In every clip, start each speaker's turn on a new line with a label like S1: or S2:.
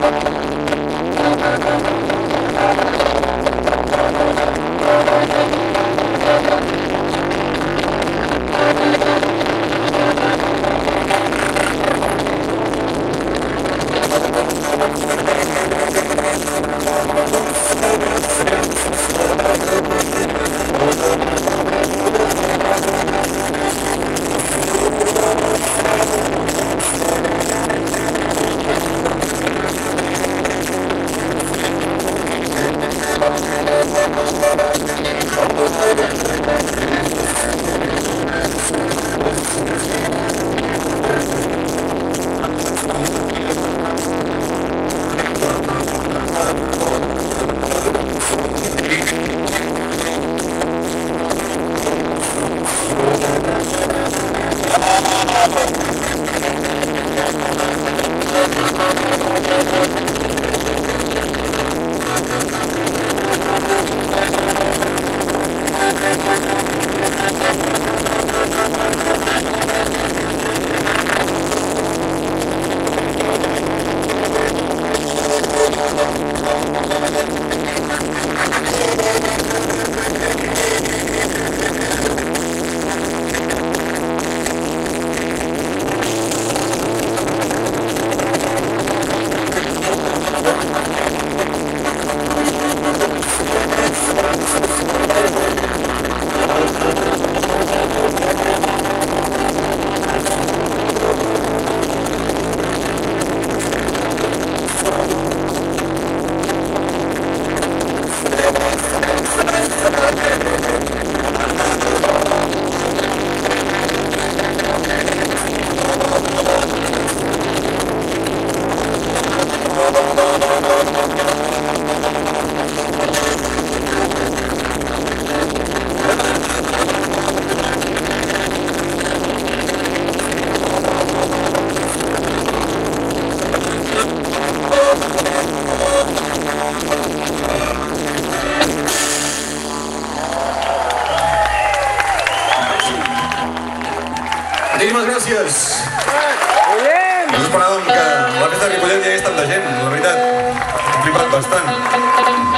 S1: Thank you. están?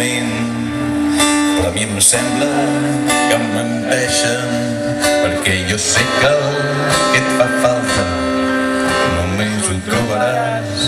S2: malament però a mi em sembla que em menteixen perquè jo sé que el que et fa falta només ho trobaràs.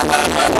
S2: Ha ha ha ha!